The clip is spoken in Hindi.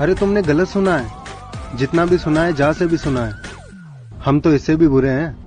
अरे तुमने गलत सुना है। जितना भी सुना है जहाँ से भी सुना है। हम तो इससे भी बुरे हैं।